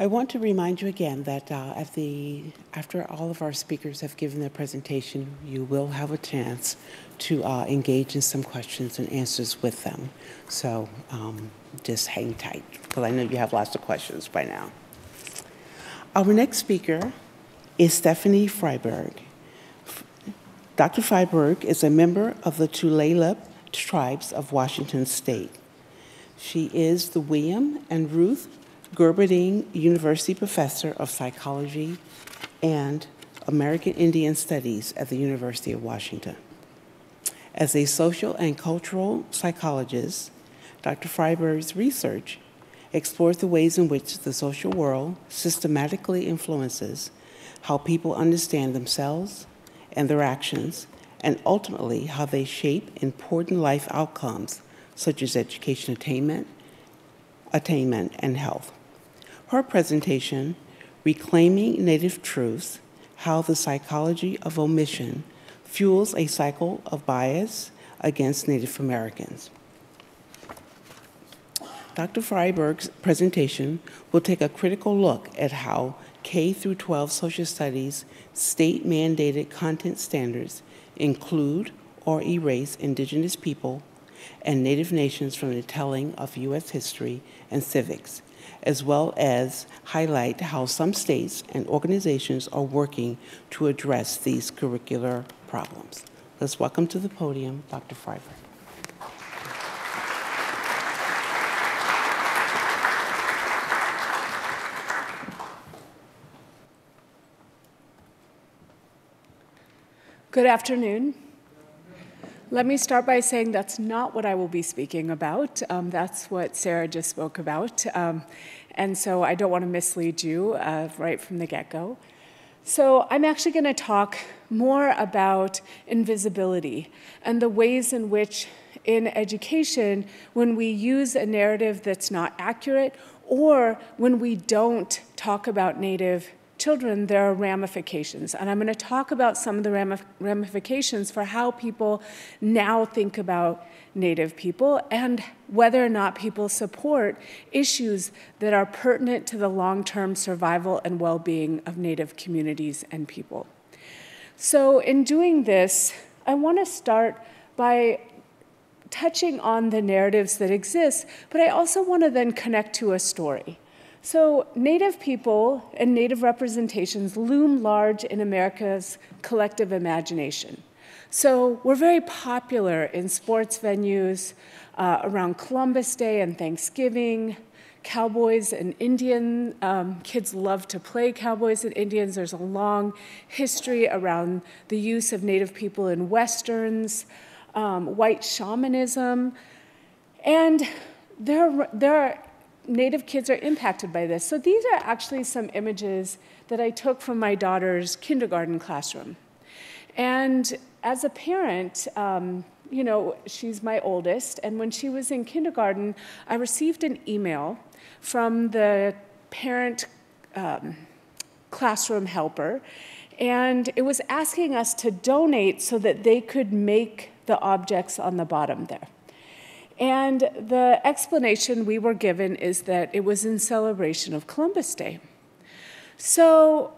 I want to remind you again that uh, at the, after all of our speakers have given their presentation, you will have a chance to uh, engage in some questions and answers with them. So um, just hang tight, because I know you have lots of questions by now. Our next speaker is Stephanie Fryberg. Dr. Fryberg is a member of the Tulalip tribes of Washington State. She is the William and Ruth Gerberding University Professor of Psychology and American Indian Studies at the University of Washington. As a social and cultural psychologist, Dr. Fryberg's research explores the ways in which the social world systematically influences how people understand themselves and their actions, and ultimately how they shape important life outcomes such as education attainment, attainment, and health. Her presentation, Reclaiming Native Truths How the Psychology of Omission Fuels a Cycle of Bias Against Native Americans. Dr. Fryberg's presentation will take a critical look at how K through 12 social studies state mandated content standards include or erase indigenous people and native nations from the telling of U.S. history and civics as well as highlight how some states and organizations are working to address these curricular problems. Let's welcome to the podium Dr. Fryberg. Good afternoon. Let me start by saying that's not what I will be speaking about. Um, that's what Sarah just spoke about. Um, and so I don't want to mislead you uh, right from the get go. So I'm actually going to talk more about invisibility and the ways in which, in education, when we use a narrative that's not accurate or when we don't talk about Native children, there are ramifications. And I'm going to talk about some of the ramifications for how people now think about Native people and whether or not people support issues that are pertinent to the long term survival and well being of Native communities and people. So, in doing this, I want to start by touching on the narratives that exist, but I also want to then connect to a story. So, Native people and Native representations loom large in America's collective imagination. So, we're very popular in sports venues uh, around Columbus Day and Thanksgiving. Cowboys and Indian um, kids love to play cowboys and Indians. There's a long history around the use of Native people in westerns, um, white shamanism, and there, there are Native kids are impacted by this. So these are actually some images that I took from my daughter's kindergarten classroom. And as a parent, um, you know, she's my oldest, and when she was in kindergarten, I received an email from the parent um, classroom helper, and it was asking us to donate so that they could make the objects on the bottom there. And the explanation we were given is that it was in celebration of Columbus Day. So,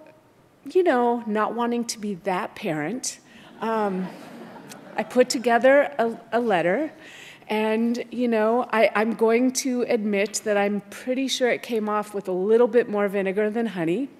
you know, not wanting to be that parent, um, I put together a, a letter. And, you know, I, I'm going to admit that I'm pretty sure it came off with a little bit more vinegar than honey.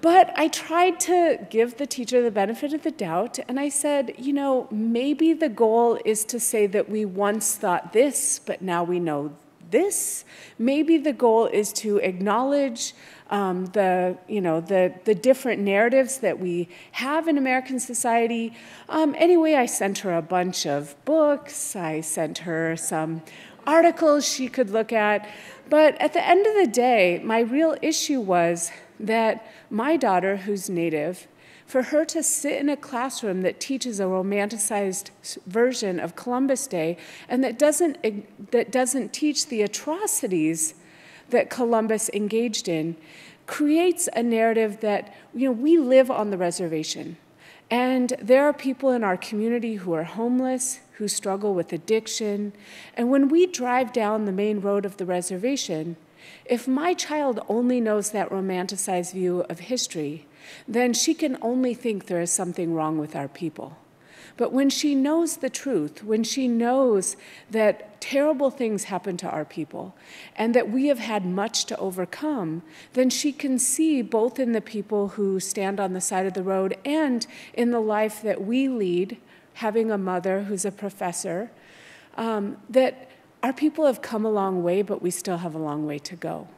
But I tried to give the teacher the benefit of the doubt, and I said, you know, maybe the goal is to say that we once thought this, but now we know this. Maybe the goal is to acknowledge um, the, you know, the, the different narratives that we have in American society. Um, anyway, I sent her a bunch of books. I sent her some articles she could look at. But at the end of the day, my real issue was that my daughter, who's Native, for her to sit in a classroom that teaches a romanticized version of Columbus Day and that doesn't, that doesn't teach the atrocities that Columbus engaged in creates a narrative that, you know, we live on the reservation. And there are people in our community who are homeless, who struggle with addiction. And when we drive down the main road of the reservation, If my child only knows that romanticized view of history, then she can only think there is something wrong with our people. But when she knows the truth, when she knows that terrible things happen to our people and that we have had much to overcome, then she can see both in the people who stand on the side of the road and in the life that we lead, having a mother who's a professor, um, that our people have come a long way, but we still have a long way to go.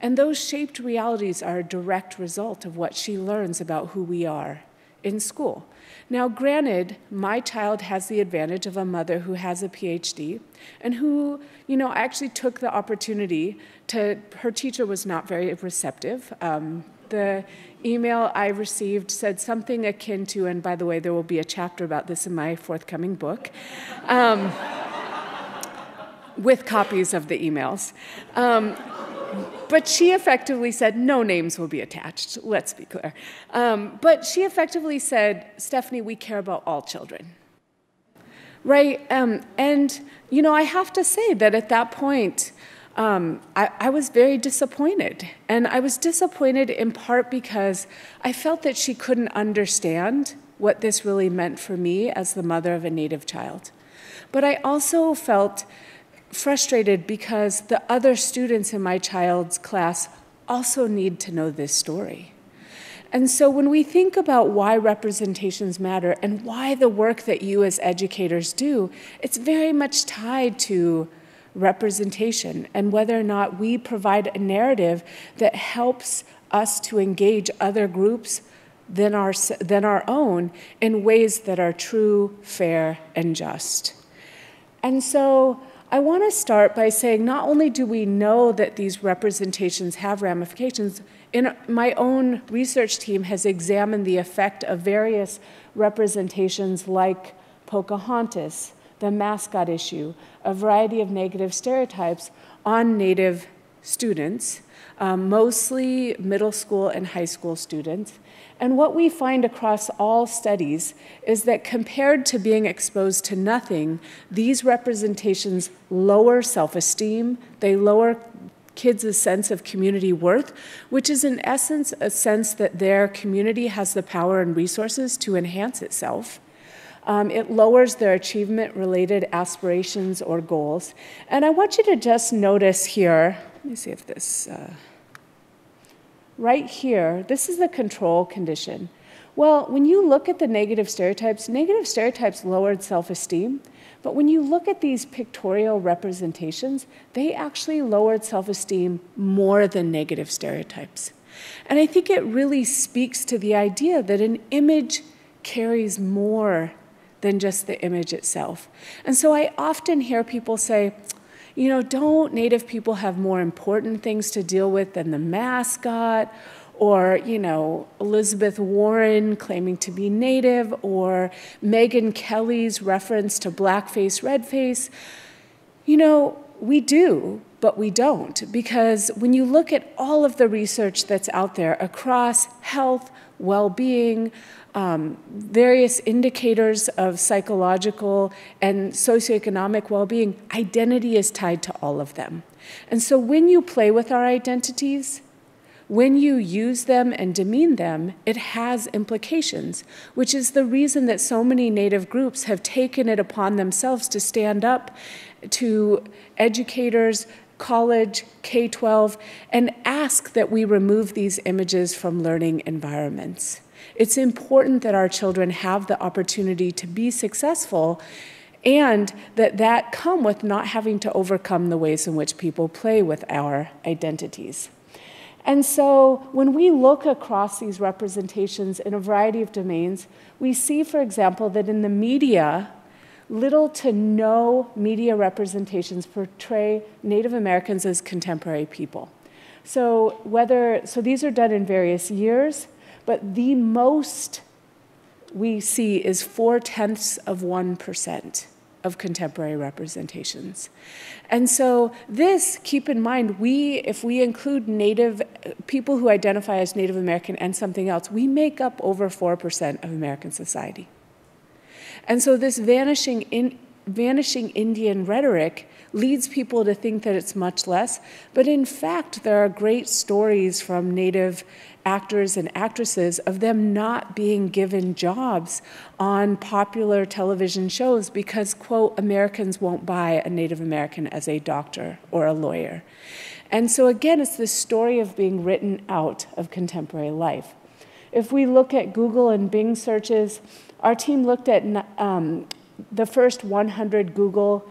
And those shaped realities are a direct result of what she learns about who we are in school. Now, granted, my child has the advantage of a mother who has a PhD and who, you know, actually took the opportunity to, her teacher was not very receptive. Um, the email I received said something akin to, and by the way, there will be a chapter about this in my forthcoming book, um, with copies of the emails. Um, but she effectively said, no names will be attached, let's be clear. Um, but she effectively said, Stephanie, we care about all children. Right? Um, and, you know, I have to say that at that point, um, I, I, was very disappointed. And I was disappointed in part because I felt that she couldn't understand what this really meant for me as the mother of a Native child. But I also felt frustrated because the other students in my child's class also need to know this story. And so when we think about why representations matter and why the work that you as educators do, it's very much tied to representation and whether or not we provide a narrative that helps us to engage other groups than our, than our own in ways that are true, fair, and just. And so I want to start by saying not only do we know that these representations have ramifications, in my own research team has examined the effect of various representations like Pocahontas, the mascot issue, a variety of negative stereotypes on Native students, um, mostly middle school and high school students. And what we find across all studies is that compared to being exposed to nothing, these representations lower self esteem, they lower kids' sense of community worth, which is in essence a sense that their community has the power and resources to enhance itself. Um, it lowers their achievement related aspirations or goals. And I want you to just notice here, let me see if this. Uh, right here, this is the control condition. Well, when you look at the negative stereotypes, negative stereotypes lowered self esteem. But when you look at these pictorial representations, they actually lowered self esteem more than negative stereotypes. And I think it really speaks to the idea that an image carries more than just the image itself. And so I often hear people say, you know, don't Native people have more important things to deal with than the mascot? Or, you know, Elizabeth Warren claiming to be Native, or Megyn Kelly's reference to blackface, redface. You know, we do, but we don't. Because when you look at all of the research that's out there across health, well being, um, various indicators of psychological and socioeconomic well being, identity is tied to all of them. And so when you play with our identities, when you use them and demean them, it has implications, which is the reason that so many Native groups have taken it upon themselves to stand up to educators, college, K 12, and ask that we remove these images from learning environments. It's important that our children have the opportunity to be successful and that that come with not having to overcome the ways in which people play with our identities. And so when we look across these representations in a variety of domains, we see, for example, that in the media, little to no media representations portray Native Americans as contemporary people. So whether so these are done in various years, but the most we see is four tenths of 1% of contemporary representations. And so, this, keep in mind, we, if we include Native people who identify as Native American and something else, we make up over 4% of American society. And so, this vanishing, in, vanishing Indian rhetoric leads people to think that it's much less. But in fact, there are great stories from Native actors and actresses of them not being given jobs on popular television shows because, quote, Americans won't buy a Native American as a doctor or a lawyer. And so, again, it's this story of being written out of contemporary life. If we look at Google and Bing searches, our team looked at um, the first 100 Google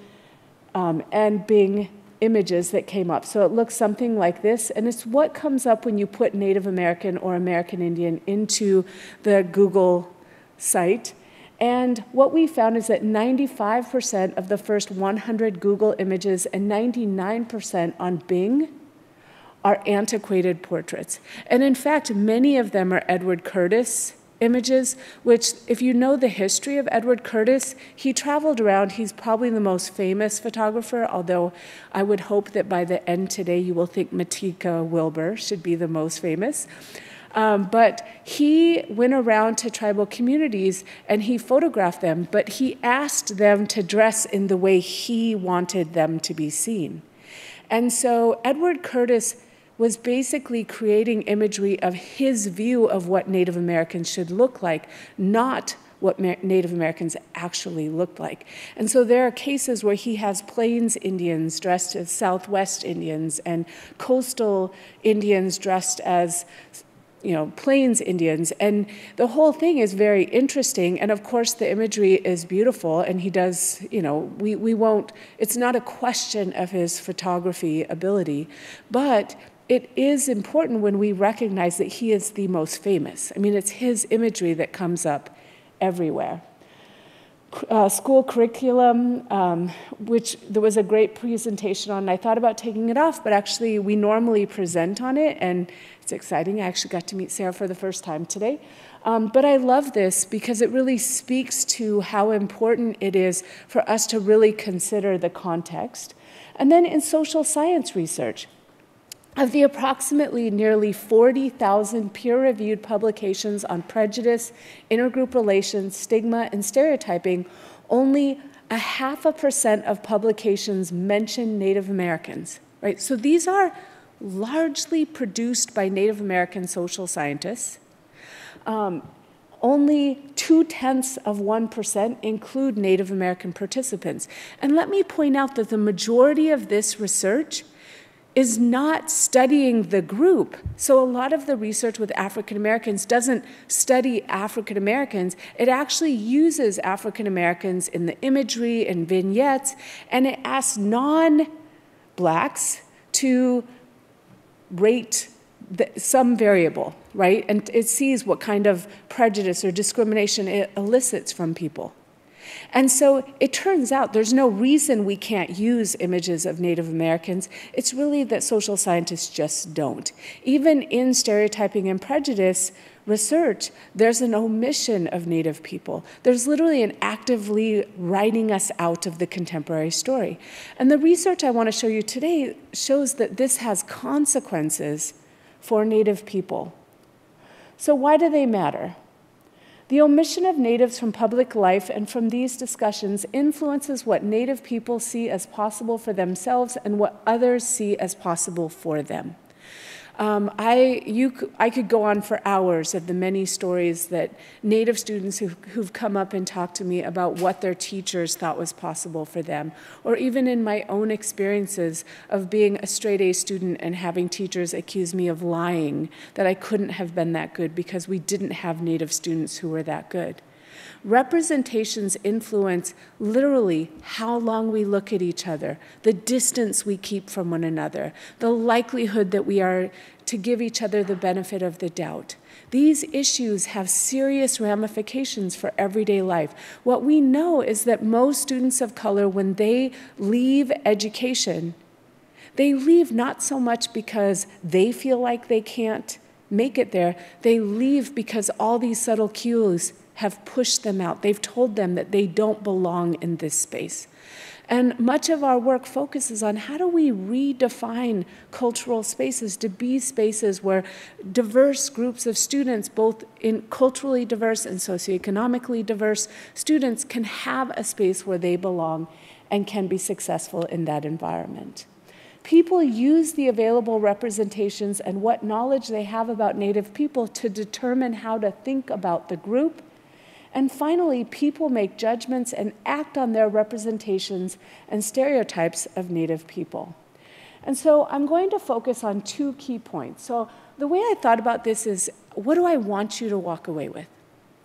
um, and Bing images that came up. So it looks something like this, and it's what comes up when you put Native American or American Indian into the Google site. And what we found is that 95% of the first 100 Google images and 99% on Bing are antiquated portraits. And in fact, many of them are Edward Curtis images, which, if you know the history of Edward Curtis, he traveled around. He's probably the most famous photographer, although I would hope that by the end today you will think Matika Wilbur should be the most famous. Um, but he went around to tribal communities and he photographed them, but he asked them to dress in the way he wanted them to be seen. And so Edward Curtis was basically creating imagery of his view of what Native Americans should look like, not what Native Americans actually looked like. And so there are cases where he has Plains Indians dressed as Southwest Indians and coastal Indians dressed as you know, Plains Indians. And the whole thing is very interesting. And of course, the imagery is beautiful. And he does, you know, we, we won't, it's not a question of his photography ability, but it is important when we recognize that he is the most famous. I mean, it's his imagery that comes up everywhere. Uh, school curriculum, um, which there was a great presentation on. I thought about taking it off, but actually, we normally present on it, and it's exciting. I actually got to meet Sarah for the first time today. Um, but I love this because it really speaks to how important it is for us to really consider the context. And then in social science research, of the approximately nearly 40,000 peer reviewed publications on prejudice, intergroup relations, stigma, and stereotyping, only a half a percent of publications mention Native Americans, right? So these are largely produced by Native American social scientists. Um, only two tenths of 1% include Native American participants. And let me point out that the majority of this research is not studying the group. So a lot of the research with African Americans doesn't study African Americans. It actually uses African Americans in the imagery and vignettes, and it asks non blacks to rate the, some variable, right? And it sees what kind of prejudice or discrimination it elicits from people. And so it turns out there's no reason we can't use images of Native Americans. It's really that social scientists just don't. Even in stereotyping and prejudice research, there's an omission of Native people. There's literally an actively writing us out of the contemporary story. And the research I want to show you today shows that this has consequences for Native people. So, why do they matter? The omission of natives from public life and from these discussions influences what native people see as possible for themselves and what others see as possible for them. Um, I, you, I could go on for hours of the many stories that Native students who've, who've come up and talked to me about what their teachers thought was possible for them, or even in my own experiences of being a straight A student and having teachers accuse me of lying, that I couldn't have been that good because we didn't have Native students who were that good. Representations influence literally how long we look at each other, the distance we keep from one another, the likelihood that we are to give each other the benefit of the doubt. These issues have serious ramifications for everyday life. What we know is that most students of color, when they leave education, they leave not so much because they feel like they can't make it there, they leave because all these subtle cues have pushed them out. They've told them that they don't belong in this space. And much of our work focuses on how do we redefine cultural spaces to be spaces where diverse groups of students, both in culturally diverse and socioeconomically diverse students, can have a space where they belong and can be successful in that environment. People use the available representations and what knowledge they have about Native people to determine how to think about the group. And finally, people make judgments and act on their representations and stereotypes of Native people. And so I'm going to focus on two key points. So the way I thought about this is what do I want you to walk away with?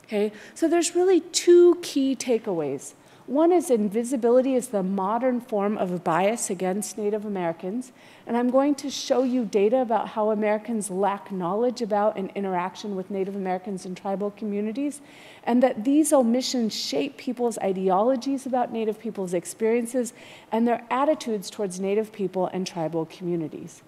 Okay, so there's really two key takeaways. One is invisibility is the modern form of bias against Native Americans. And I'm going to show you data about how Americans lack knowledge about and interaction with Native Americans and tribal communities, and that these omissions shape people's ideologies about Native people's experiences and their attitudes towards Native people and tribal communities.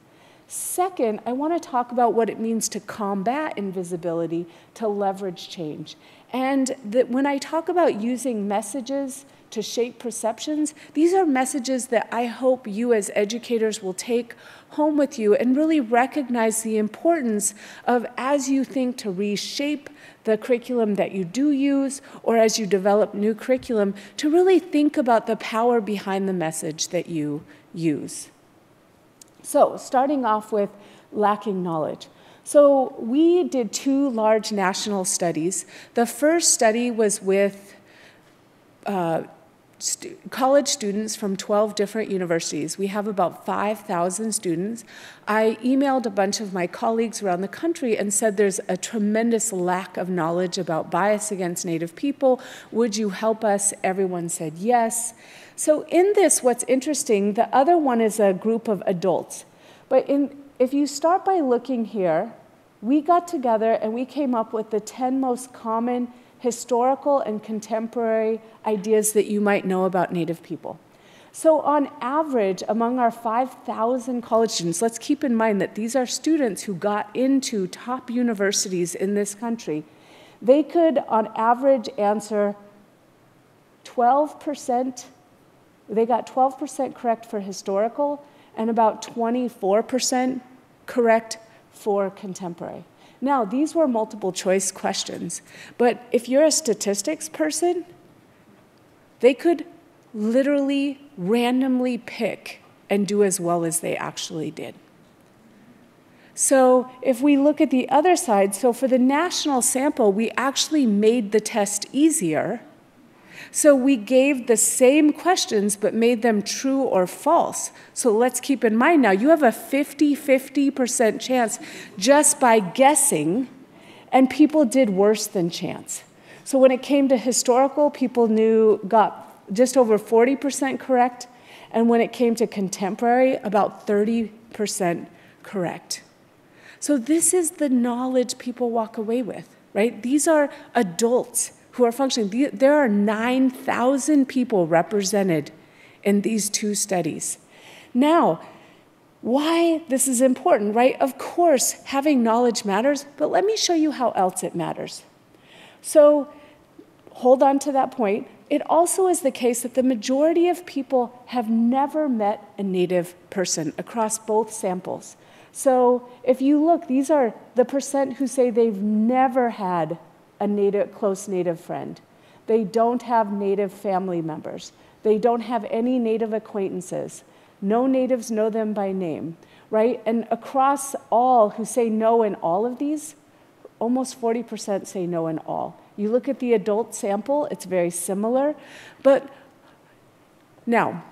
Second, I want to talk about what it means to combat invisibility to leverage change. And that when I talk about using messages to shape perceptions, these are messages that I hope you as educators will take home with you and really recognize the importance of as you think to reshape the curriculum that you do use or as you develop new curriculum, to really think about the power behind the message that you use. So, starting off with lacking knowledge. So, we did two large national studies. The first study was with uh, st college students from 12 different universities. We have about 5,000 students. I emailed a bunch of my colleagues around the country and said there's a tremendous lack of knowledge about bias against Native people. Would you help us? Everyone said yes. So, in this, what's interesting, the other one is a group of adults. But in, if you start by looking here, we got together and we came up with the 10 most common historical and contemporary ideas that you might know about Native people. So, on average, among our 5,000 college students, let's keep in mind that these are students who got into top universities in this country. They could, on average, answer 12% they got 12% correct for historical and about 24% correct for contemporary. Now, these were multiple choice questions, but if you're a statistics person, they could literally randomly pick and do as well as they actually did. So, if we look at the other side, so for the national sample, we actually made the test easier so we gave the same questions but made them true or false. So let's keep in mind now you have a 50 50% chance just by guessing, and people did worse than chance. So when it came to historical, people knew got just over 40% correct, and when it came to contemporary, about 30% correct. So this is the knowledge people walk away with, right? These are adults who are functioning. There are 9,000 people represented in these two studies. Now, why this is important, right? Of course, having knowledge matters, but let me show you how else it matters. So, hold on to that point. It also is the case that the majority of people have never met a Native person across both samples. So, if you look, these are the percent who say they've never had a native, close native friend. They don't have native family members. They don't have any native acquaintances. No natives know them by name, right? And across all who say no in all of these, almost 40% say no in all. You look at the adult sample, it's very similar. But now,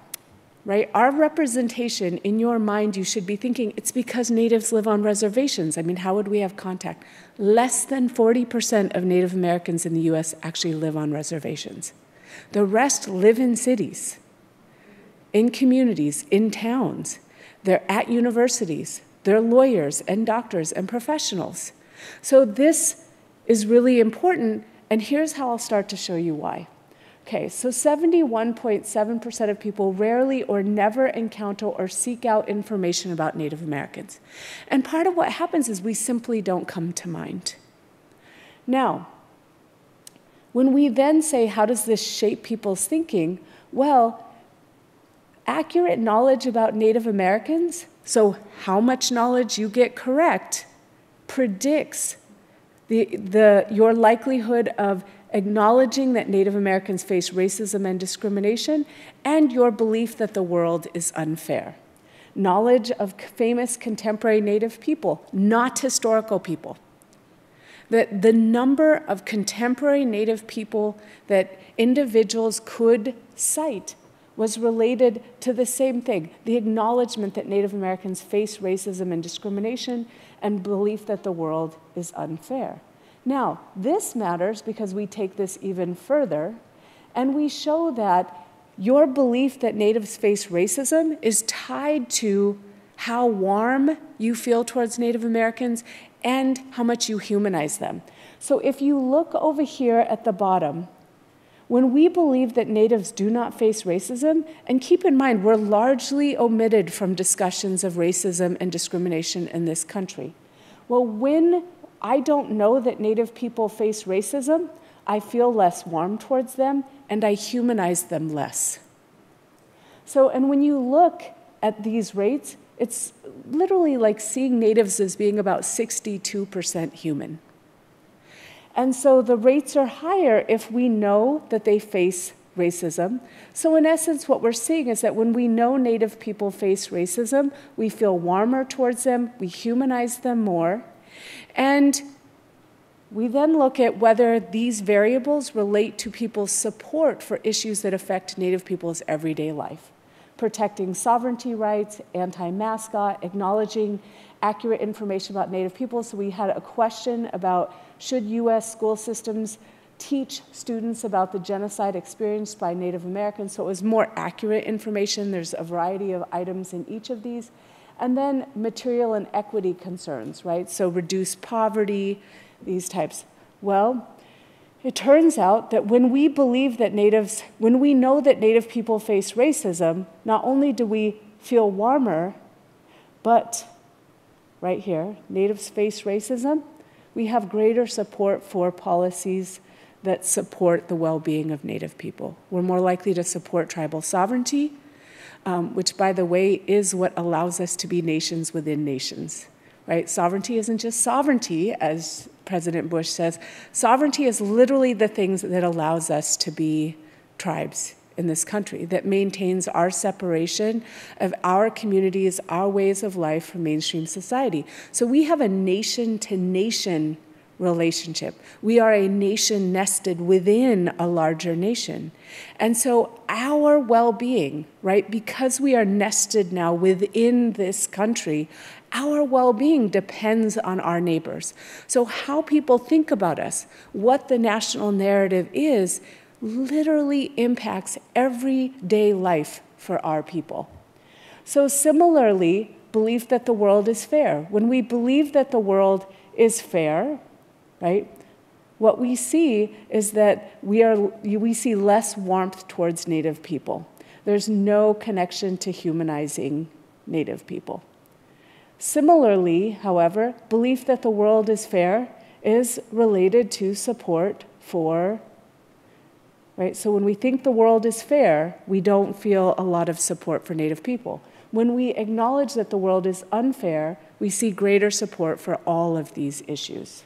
right? Our representation in your mind, you should be thinking it's because natives live on reservations. I mean, how would we have contact? Less than 40% of Native Americans in the US actually live on reservations. The rest live in cities, in communities, in towns. They're at universities. They're lawyers and doctors and professionals. So this is really important, and here's how I'll start to show you why. Okay, so 71.7% of people rarely or never encounter or seek out information about Native Americans. And part of what happens is we simply don't come to mind. Now, when we then say, how does this shape people's thinking? Well, accurate knowledge about Native Americans, so how much knowledge you get correct, predicts the, the, your likelihood of acknowledging that Native Americans face racism and discrimination, and your belief that the world is unfair. Knowledge of famous contemporary Native people, not historical people. That the number of contemporary Native people that individuals could cite was related to the same thing the acknowledgement that Native Americans face racism and discrimination, and belief that the world is unfair. Now, this matters because we take this even further and we show that your belief that natives face racism is tied to how warm you feel towards Native Americans and how much you humanize them. So if you look over here at the bottom, when we believe that natives do not face racism, and keep in mind, we're largely omitted from discussions of racism and discrimination in this country. Well, when I don't know that Native people face racism, I feel less warm towards them and I humanize them less. So, and when you look at these rates, it's literally like seeing natives as being about 62% human. And so the rates are higher if we know that they face racism. So, in essence, what we're seeing is that when we know Native people face racism, we feel warmer towards them, we humanize them more, and we then look at whether these variables relate to people's support for issues that affect Native people's everyday life. Protecting sovereignty rights, anti mascot, acknowledging accurate information about Native people. So we had a question about should US school systems teach students about the genocide experienced by Native Americans? So it was more accurate information. There's a variety of items in each of these. And then material and equity concerns, right? So reduce poverty, these types. Well, it turns out that when we believe that natives, when we know that native people face racism, not only do we feel warmer, but right here, natives face racism, we have greater support for policies that support the well being of native people. We're more likely to support tribal sovereignty um, which, by the way, is what allows us to be nations within nations. Right? Sovereignty isn't just sovereignty, as President Bush says. Sovereignty is literally the things that allows us to be tribes in this country, that maintains our separation of our communities, our ways of life from mainstream society. So we have a nation to nation relationship. We are a nation nested within a larger nation. And so our well being, right, because we are nested now within this country, our well being depends on our neighbors. So, how people think about us, what the national narrative is, literally impacts everyday life for our people. So, similarly, belief that the world is fair. When we believe that the world is fair, right? What we see is that we, are, we see less warmth towards Native people. There's no connection to humanizing Native people. Similarly, however, belief that the world is fair is related to support for right? So when we think the world is fair, we don't feel a lot of support for Native people. When we acknowledge that the world is unfair, we see greater support for all of these issues.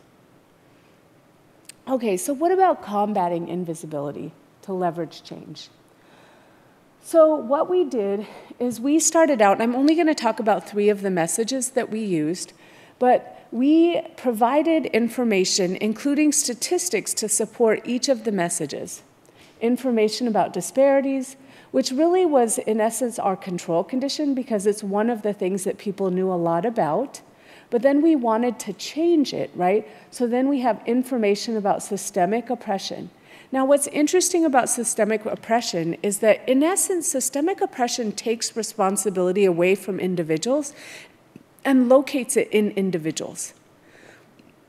Okay, so what about combating invisibility to leverage change? So, what we did is we started out, and I'm only going to talk about three of the messages that we used, but we provided information, including statistics, to support each of the messages. Information about disparities, which really was, in essence, our control condition because it's one of the things that people knew a lot about. But then we wanted to change it, right? So then we have information about systemic oppression. Now, what's interesting about systemic oppression is that, in essence, systemic oppression takes responsibility away from individuals and locates it in individuals.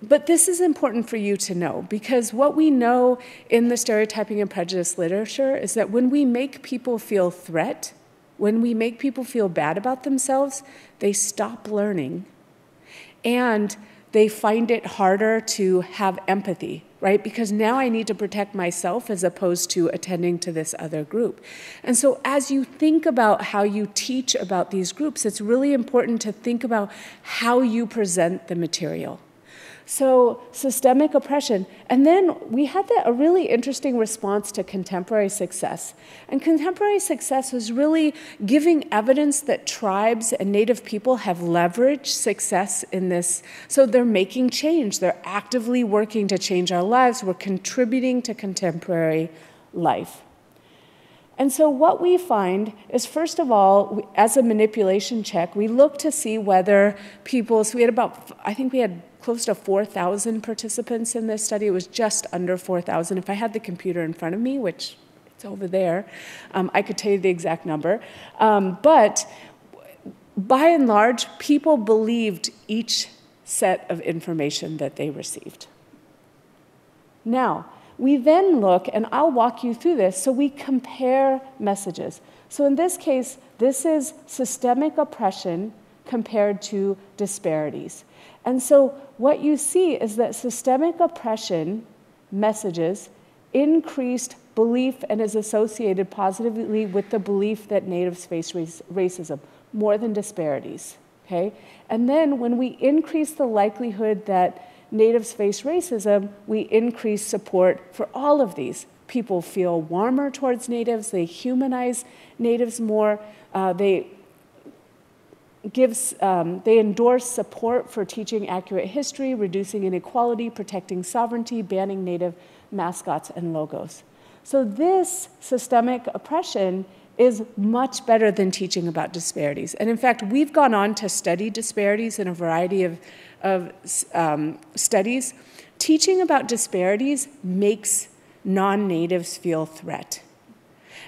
But this is important for you to know because what we know in the stereotyping and prejudice literature is that when we make people feel threat, when we make people feel bad about themselves, they stop learning and they find it harder to have empathy, right? Because now I need to protect myself as opposed to attending to this other group. And so, as you think about how you teach about these groups, it's really important to think about how you present the material. So, systemic oppression. And then we had a really interesting response to contemporary success. And contemporary success was really giving evidence that tribes and native people have leveraged success in this. So, they're making change, they're actively working to change our lives, we're contributing to contemporary life. And so, what we find is, first of all, as a manipulation check, we look to see whether people, so we had about, I think we had close to 4,000 participants in this study. It was just under 4,000. If I had the computer in front of me, which it's over there, um, I could tell you the exact number. Um, but by and large, people believed each set of information that they received. Now, we then look, and I'll walk you through this, so we compare messages. So in this case, this is systemic oppression compared to disparities. And so what you see is that systemic oppression messages increased belief and is associated positively with the belief that natives face racism more than disparities. Okay? And then when we increase the likelihood that natives face racism, we increase support for all of these. People feel warmer towards natives, they humanize natives more, uh, they gives, um, they endorse support for teaching accurate history, reducing inequality, protecting sovereignty, banning native mascots and logos. So this systemic oppression is much better than teaching about disparities. And in fact, we've gone on to study disparities in a variety of, of um, studies. Teaching about disparities makes non-natives feel threat.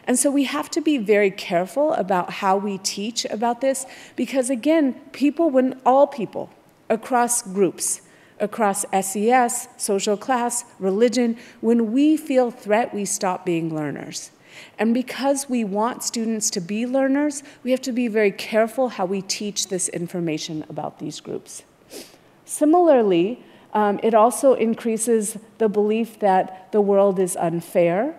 And so we have to be very careful about how we teach about this because, again, people, when all people across groups, across SES, social class, religion, when we feel threat, we stop being learners. And because we want students to be learners, we have to be very careful how we teach this information about these groups. Similarly, um, it also increases the belief that the world is unfair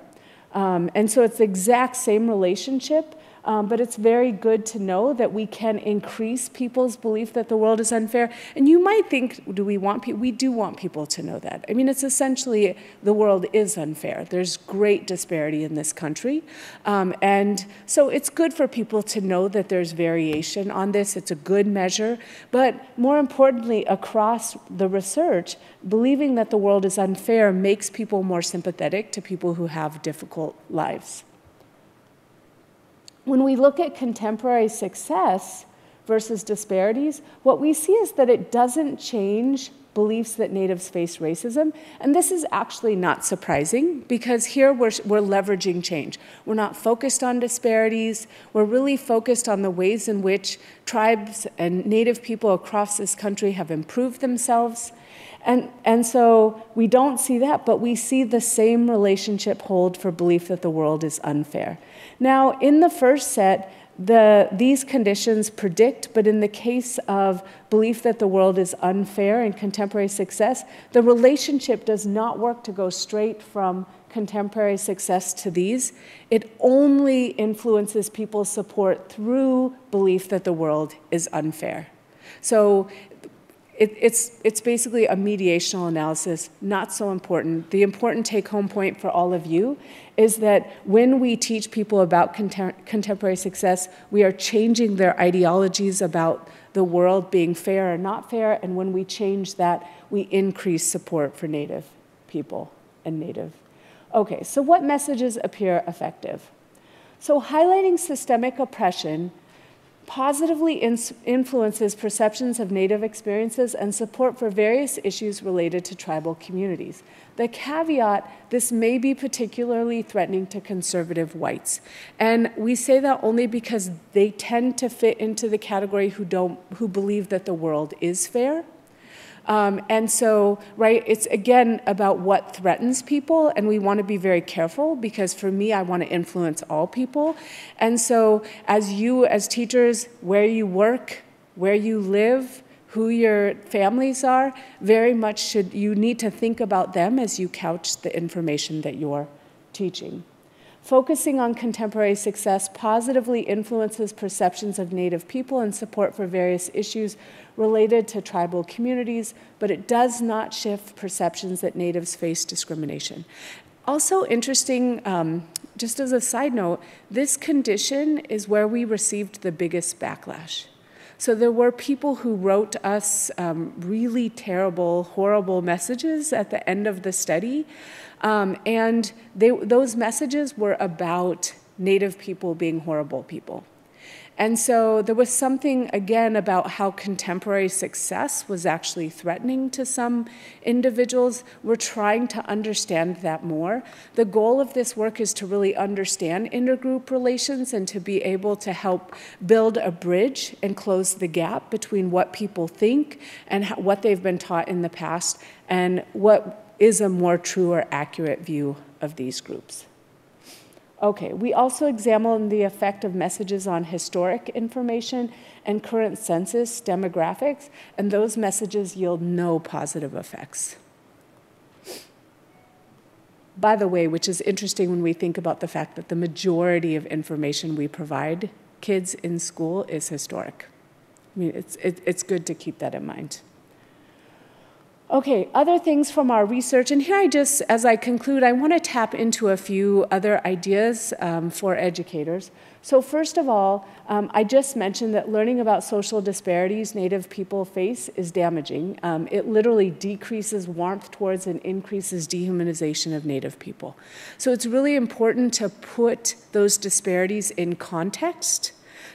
um, and so it's the exact same relationship um, but it's very good to know that we can increase people's belief that the world is unfair. And you might think, do we want people? We do want people to know that. I mean, it's essentially the world is unfair. There's great disparity in this country. Um, and so it's good for people to know that there's variation on this. It's a good measure. But more importantly, across the research, believing that the world is unfair makes people more sympathetic to people who have difficult lives when we look at contemporary success versus disparities, what we see is that it doesn't change beliefs that natives face racism. And this is actually not surprising because here we're, we're leveraging change. We're not focused on disparities. We're really focused on the ways in which tribes and native people across this country have improved themselves. And, and so we don't see that, but we see the same relationship hold for belief that the world is unfair. Now, in the first set, the, these conditions predict, but in the case of belief that the world is unfair and contemporary success, the relationship does not work to go straight from contemporary success to these. It only influences people's support through belief that the world is unfair. So it, it's, it's basically a mediational analysis, not so important. The important take home point for all of you is that when we teach people about contem contemporary success, we are changing their ideologies about the world being fair or not fair, and when we change that, we increase support for Native people and Native. Okay, so what messages appear effective? So highlighting systemic oppression positively influences perceptions of Native experiences and support for various issues related to tribal communities. The caveat, this may be particularly threatening to conservative whites. And we say that only because they tend to fit into the category who, don't, who believe that the world is fair um, and so, right, it's again about what threatens people, and we want to be very careful because for me, I want to influence all people. And so, as you, as teachers, where you work, where you live, who your families are, very much should you need to think about them as you couch the information that you're teaching. Focusing on contemporary success positively influences perceptions of Native people and support for various issues related to tribal communities, but it does not shift perceptions that Natives face discrimination. Also interesting, um, just as a side note, this condition is where we received the biggest backlash. So there were people who wrote us um, really terrible, horrible messages at the end of the study. Um, and they, those messages were about Native people being horrible people. And so there was something, again, about how contemporary success was actually threatening to some individuals. We're trying to understand that more. The goal of this work is to really understand intergroup relations and to be able to help build a bridge and close the gap between what people think and what they've been taught in the past and what is a more true or accurate view of these groups. Okay, we also examined the effect of messages on historic information and current census demographics, and those messages yield no positive effects. By the way, which is interesting when we think about the fact that the majority of information we provide kids in school is historic. I mean, it's, it, it's good to keep that in mind. Okay, other things from our research, and here I just, as I conclude, I want to tap into a few other ideas um, for educators. So first of all, um, I just mentioned that learning about social disparities Native people face is damaging. Um, it literally decreases warmth towards and increases dehumanization of Native people. So it's really important to put those disparities in context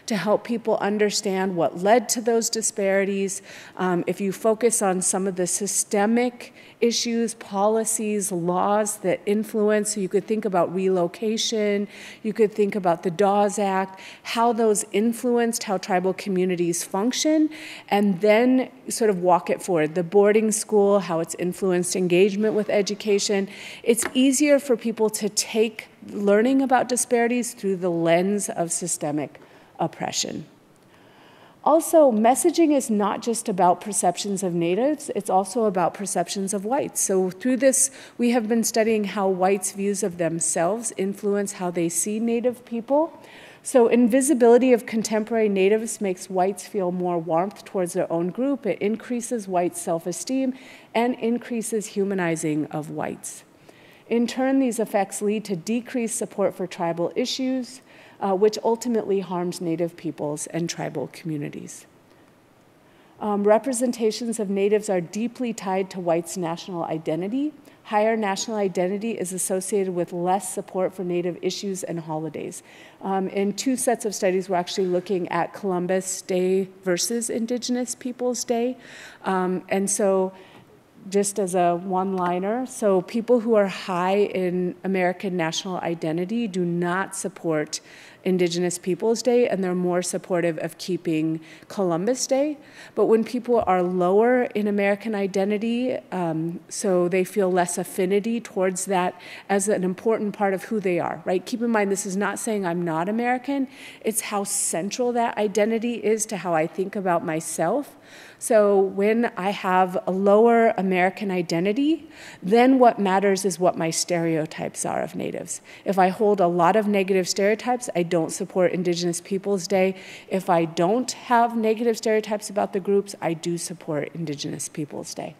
to help people understand what led to those disparities. Um, if you focus on some of the systemic issues, policies, laws that influence, so you could think about relocation, you could think about the Dawes Act, how those influenced how tribal communities function, and then sort of walk it forward. The boarding school, how it's influenced engagement with education. It's easier for people to take learning about disparities through the lens of systemic oppression. Also, messaging is not just about perceptions of natives, it's also about perceptions of whites. So, through this, we have been studying how whites' views of themselves influence how they see native people. So, invisibility of contemporary natives makes whites feel more warmth towards their own group. It increases white self esteem and increases humanizing of whites. In turn, these effects lead to decreased support for tribal issues, uh, which ultimately harms Native peoples and tribal communities. Um, representations of Natives are deeply tied to whites' national identity. Higher national identity is associated with less support for Native issues and holidays. Um, in two sets of studies, we're actually looking at Columbus Day versus Indigenous Peoples Day. Um, and so just as a one liner. So, people who are high in American national identity do not support Indigenous Peoples Day and they're more supportive of keeping Columbus Day. But when people are lower in American identity, um, so they feel less affinity towards that as an important part of who they are, right? Keep in mind, this is not saying I'm not American, it's how central that identity is to how I think about myself. So when I have a lower American identity, then what matters is what my stereotypes are of natives. If I hold a lot of negative stereotypes, I don't support Indigenous Peoples Day. If I don't have negative stereotypes about the groups, I do support Indigenous Peoples Day.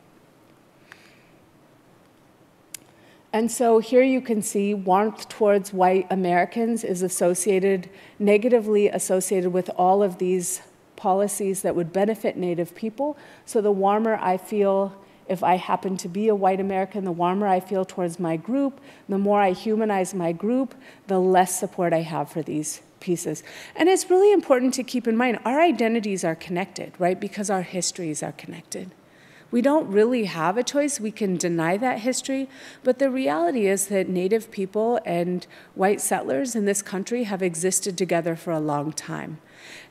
And so here you can see warmth towards white Americans is associated, negatively associated with all of these policies that would benefit Native people. So the warmer I feel if I happen to be a white American, the warmer I feel towards my group, the more I humanize my group, the less support I have for these pieces. And it's really important to keep in mind our identities are connected, right? Because our histories are connected. We don't really have a choice. We can deny that history. But the reality is that Native people and white settlers in this country have existed together for a long time.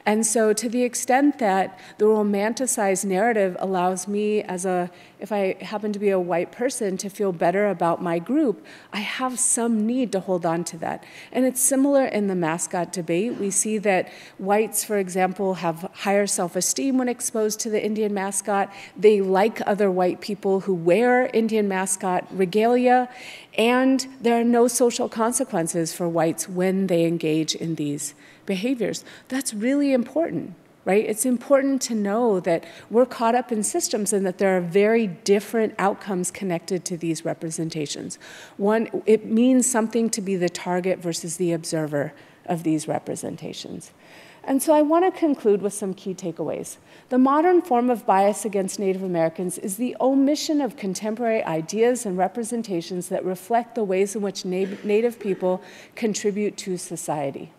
And so, to the extent that the romanticized narrative allows me, as a, if I happen to be a white person, to feel better about my group, I have some need to hold on to that. And it's similar in the mascot debate. We see that whites, for example, have higher self esteem when exposed to the Indian mascot. They like other white people who wear Indian mascot regalia. And there are no social consequences for whites when they engage in these behaviors. That's really important, right? It's important to know that we're caught up in systems and that there are very different outcomes connected to these representations. One, it means something to be the target versus the observer of these representations. And so I want to conclude with some key takeaways. The modern form of bias against Native Americans is the omission of contemporary ideas and representations that reflect the ways in which Native people contribute to society.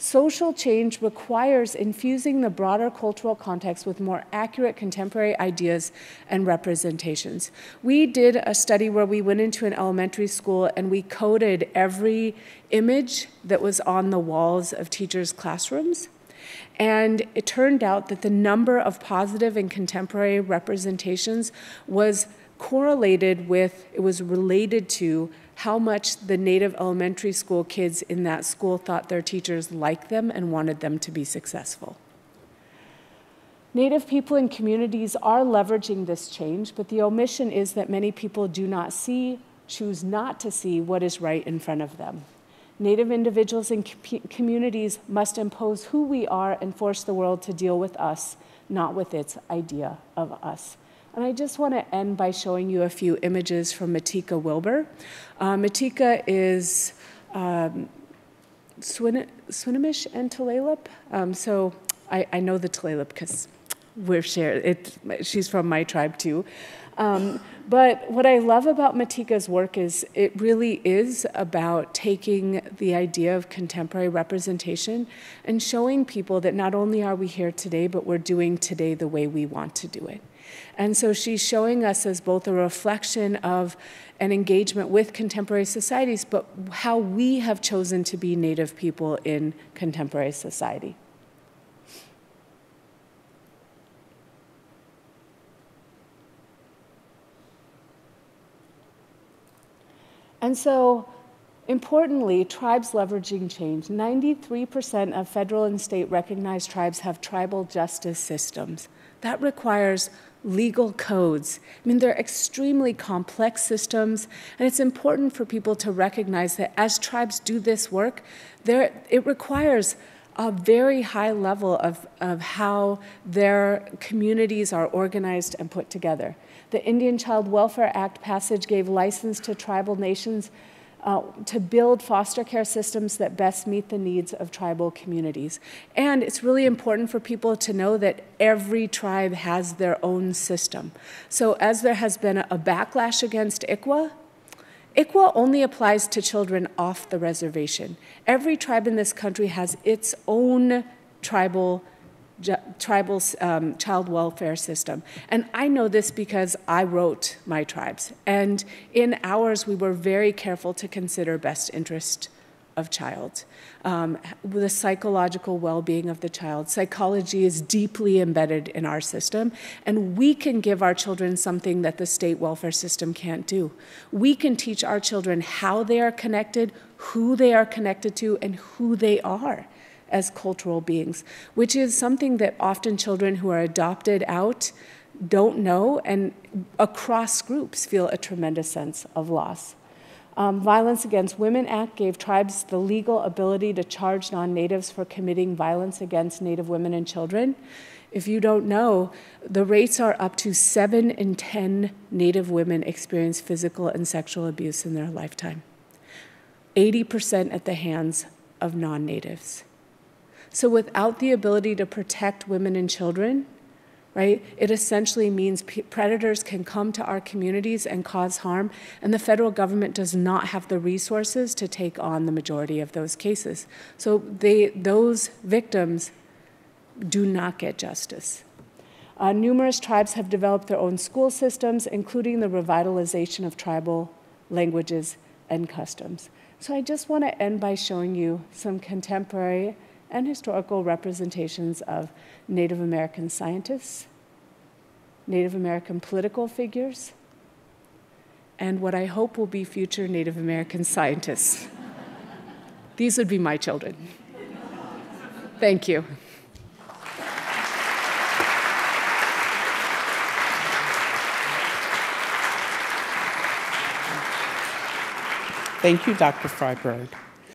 Social change requires infusing the broader cultural context with more accurate contemporary ideas and representations. We did a study where we went into an elementary school and we coded every image that was on the walls of teachers' classrooms. And it turned out that the number of positive and contemporary representations was correlated with, it was related to how much the Native elementary school kids in that school thought their teachers liked them and wanted them to be successful. Native people and communities are leveraging this change, but the omission is that many people do not see, choose not to see what is right in front of them. Native individuals and communities must impose who we are and force the world to deal with us, not with its idea of us. And I just want to end by showing you a few images from Matika Wilbur. Uh, Matika is um, Swinomish and Tulalip. Um, so I, I, know the Tulalip because we're shared. It, she's from my tribe too. Um, but what I love about Matika's work is it really is about taking the idea of contemporary representation and showing people that not only are we here today, but we're doing today the way we want to do it. And so she's showing us as both a reflection of an engagement with contemporary societies, but how we have chosen to be Native people in contemporary society. And so, importantly, tribes leveraging change. 93% of federal and state recognized tribes have tribal justice systems. That requires legal codes. I mean, they're extremely complex systems, and it's important for people to recognize that as tribes do this work, there it requires a very high level of, of how their communities are organized and put together. The Indian Child Welfare Act passage gave license to tribal nations uh, to build foster care systems that best meet the needs of tribal communities. And it's really important for people to know that every tribe has their own system. So, as there has been a backlash against ICWA, ICWA only applies to children off the reservation. Every tribe in this country has its own tribal tribal um, child welfare system. And I know this because I wrote my tribes. And in ours, we were very careful to consider best interest of child, um, the psychological well-being of the child. Psychology is deeply embedded in our system, and we can give our children something that the state welfare system can't do. We can teach our children how they are connected, who they are connected to, and who they are as cultural beings, which is something that often children who are adopted out don't know and across groups feel a tremendous sense of loss. Um, Violence Against Women Act gave tribes the legal ability to charge non natives for committing violence against Native women and children. If you don't know, the rates are up to seven in 10 Native women experience physical and sexual abuse in their lifetime, 80% at the hands of non natives. So without the ability to protect women and children, right, it essentially means predators can come to our communities and cause harm, and the federal government does not have the resources to take on the majority of those cases. So they, those victims do not get justice. Uh, numerous tribes have developed their own school systems, including the revitalization of tribal languages and customs. So I just want to end by showing you some contemporary and historical representations of Native American scientists, Native American political figures, and what I hope will be future Native American scientists. These would be my children. Thank you. Thank you, Dr. Fryberg.